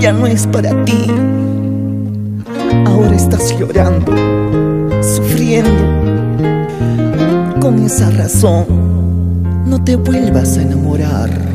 ya no es para ti. Ahora estás llorando, sufriendo. Con esa razón, no te vuelvas a enamorar.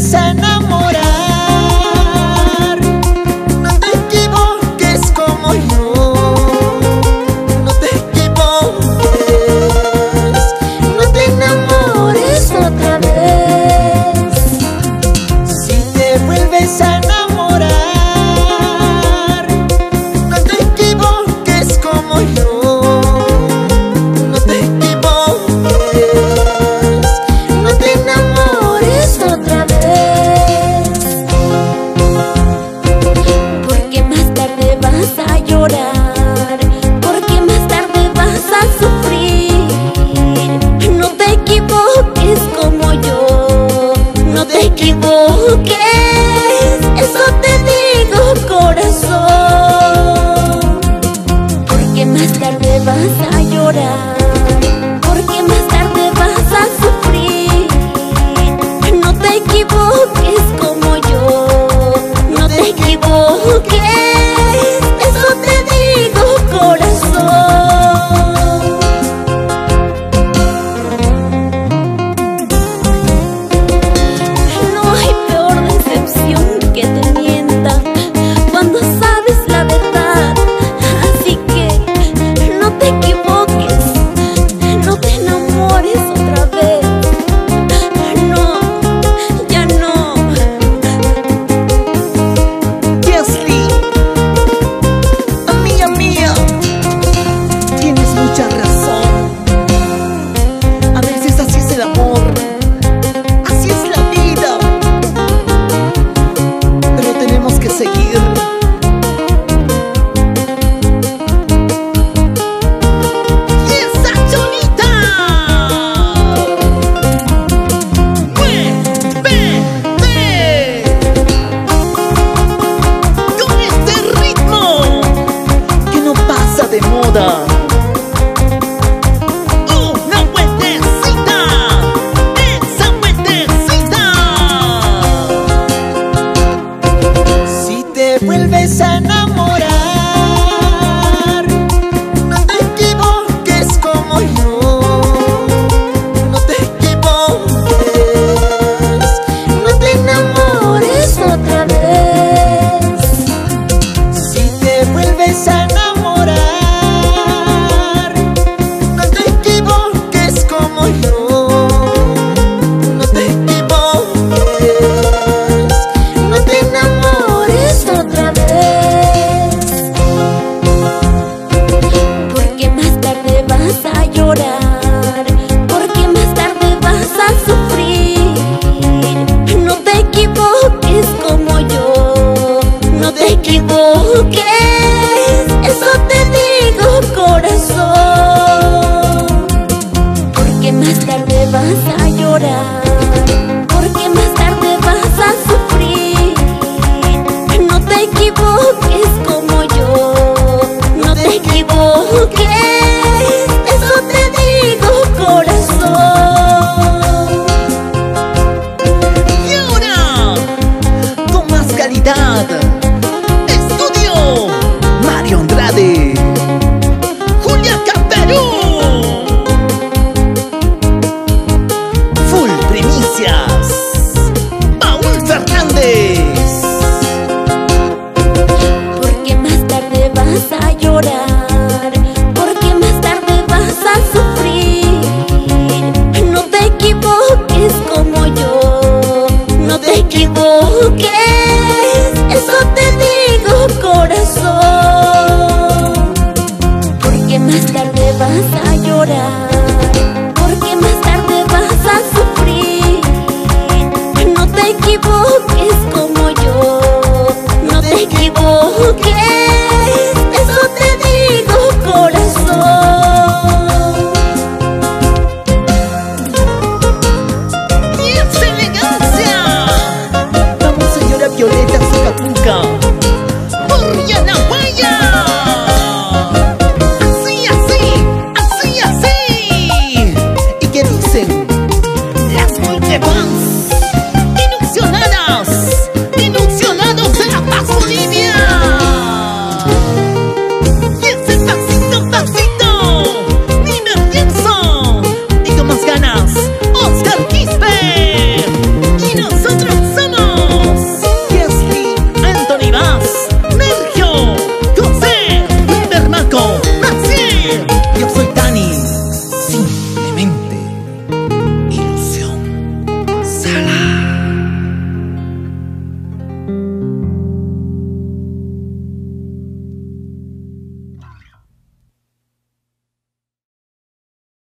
Listen más tarde vas a llorar.